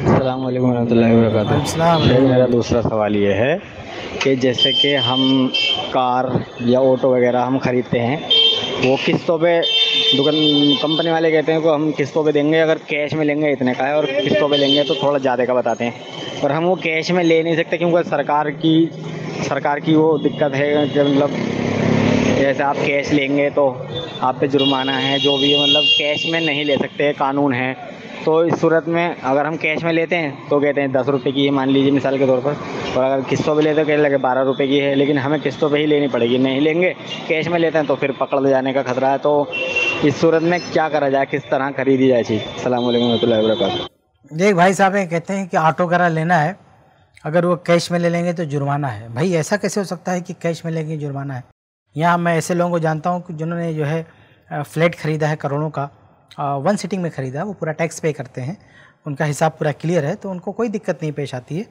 अल्लाम work मेरा दूसरा सवाल ये है कि जैसे कि हम कार या ऑटो वगैरह हम ख़रीदते हैं वो किस्तों पे दुकान कंपनी वाले कहते हैं कि हम किस्तों पे देंगे अगर कैश में लेंगे इतने का है और किस्तों पे लेंगे तो थोड़ा ज़्यादा का बताते हैं। और हम वो कैश में ले नहीं सकते क्योंकि सरकार की सरकार की वो दिक्कत है कि मतलब जैसे आप कैश लेंगे तो आप पे जुर्माना है जो भी है मतलब कैश में नहीं ले सकते कानून है। तो इस सूरत में अगर हम कैश में लेते हैं तो कहते हैं दस रुपये की है मान लीजिए मिसाल के तौर पर, और अगर किस्तों पे लेते तो कहने लगे बारह रुपये की है, लेकिन हमें किस्तों पे ही लेनी पड़ेगी, नहीं लेंगे कैश में लेते हैं तो फिर पकड़ जाने का खतरा है। तो इस सूरत में क्या करा जाए, किस तरह खरीदी जाए चीज़? सलाम वरक देख भाई साहब कहते हैं कि ऑटो वगैरह लेना है, अगर वो कैश में ले लेंगे तो जुर्माना है। भाई, ऐसा कैसे हो सकता है कि कैश में लेंगे, जुर्माना है? यहाँ मैं ऐसे लोगों को जानता हूँ कि जिन्होंने जो है फ्लैट ख़रीदा है करोड़ों का वन सीटिंग में ख़रीदा वो पूरा टैक्स पे करते हैं उनका हिसाब पूरा क्लियर है तो उनको कोई दिक्कत नहीं पेश आती है।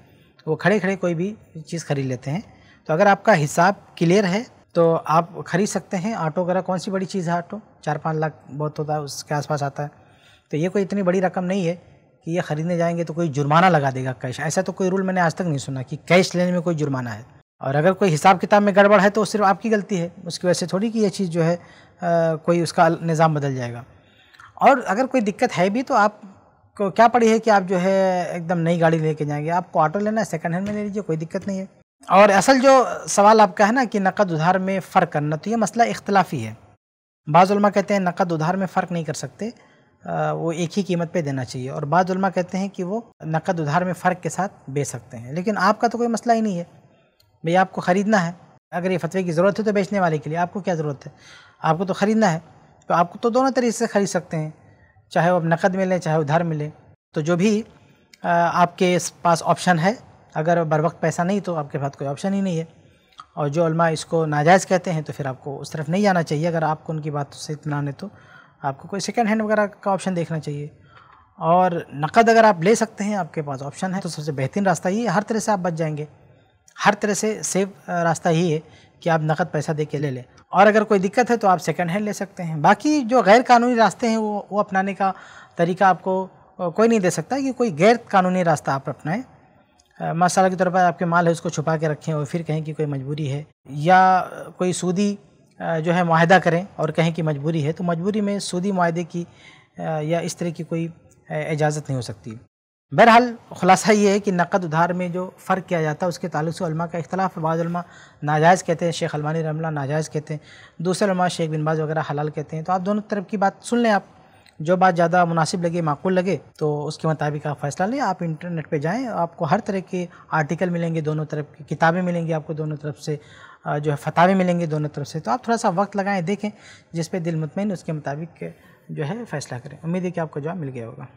वो खड़े खड़े कोई भी चीज़ खरीद लेते हैं। तो अगर आपका हिसाब क्लियर है तो आप खरीद सकते हैं। ऑटो वगैरह कौन सी बड़ी चीज़ है ऑटो चार पाँच लाख बहुत होता है उसके आसपास आता है। तो ये कोई इतनी बड़ी रकम नहीं है कि ये ख़रीदने जाएँगे तो कोई जुर्माना लगा देगा कैश ऐसा तो कोई रूल मैंने आज तक नहीं सुना कि कैश लेने में कोई जुर्माना है। और अगर कोई हिसाब किताब में गड़बड़ है तो सिर्फ़ आपकी गलती है। उसकी वजह से थोड़ी कि ये चीज़ जो है आ, कोई उसका निज़ाम बदल जाएगा। और अगर कोई दिक्कत है भी तो आप को क्या पड़ी है कि आप जो है एकदम नई गाड़ी लेके जाएँगे। आपको ऑटो लेना है सेकंड हैंड में ले लीजिए, कोई दिक्कत नहीं है। और असल जो सवाल आपका है ना कि नकद उधार में फ़र्क करना तो ये मसला इख्तलाफी है। बाज़ा कहते हैं नकद उधार में फ़र्क नहीं कर सकते। वो एक ही कीमत पे देना चाहिए और बाद कहते हैं कि वो नकद उधार में फ़र्क के साथ बेच सकते हैं। लेकिन आपका तो कोई मसला ही नहीं है। भाई आपको ख़रीदना है। अगर ये फतवे की ज़रूरत है तो बेचने वाले के लिए आपको क्या ज़रूरत है? आपको तो ख़रीदना है। तो आपको तो दोनों तरीके से ख़रीद सकते हैं, चाहे वो अब नकद मिले, चाहे उधार मिले। तो जो भी आपके पास ऑप्शन है, अगर बर वक्त पैसा नहीं तो आपके पास कोई ऑप्शन ही नहीं है। और जो अलमा इसको नाजायज़ कहते हैं तो फिर आपको उस तरफ़ नहीं जाना चाहिए, अगर आपको उनकी बात से इतना है तो। आपको कोई सेकेंड हैंड वगैरह का ऑप्शन देखना चाहिए। और नकद अगर आप ले सकते हैं, आपके पास ऑप्शन है तो सबसे बेहतरीन रास्ता ये, हर तरह से आप बच जाएँगे। हर तरह से सेफ़ रास्ता यही है कि आप नकद पैसा दे के ले लें। और अगर कोई दिक्कत है तो आप सेकेंड हैंड ले सकते हैं। बाकी जो गैर कानूनी रास्ते हैं, वो वो अपनाने का तरीका आपको कोई नहीं दे सकता कि कोई गैर कानूनी रास्ता आप अपनाएँ। मसाला के तौर पर आपके माल है, उसको छुपा के रखें और फिर कहें कि कोई मजबूरी है। या कोई सूदी जो है माहदा करें और कहें कि मजबूरी है तो मजबूरी में सूदी माहदे की या इस तरह की कोई इजाज़त नहीं हो सकती। बहरहाल, खुलासा ये है कि नकद उधार में जो फ़र्क किया जाता है, उसके ताल्लुक से का इख्तलाफ है बाज़ा नाजायज़ कहते हैं, शेख अलमानी रमला नाजायज़ कहते हैं, दूसरे शेख बिन बाज वगैरह हलाल कहते हैं। तो आप दोनों तरफ़ की बात सुन लें आप, जो बात ज़्यादा मुनासिब लगे, माकूल लगे तो उसके मुताबिक आप फ़ैसला लें। आप इंटरनेट पे जाएँ, आपको हर तरह के आर्टिकल मिलेंगे दोनों तरफ़ की, किताबें मिलेंगी आपको दोनों तरफ़ से जो है फतावे मिलेंगे दोनों तरफ़ से। तो आप थोड़ा सा वक्त लगाएँ, देखें, जिस पे दिल मुतमिन, उसके मुताबिक जो है फ़ैसला करें। उम्मीद है कि आपको जवाब मिल गया होगा।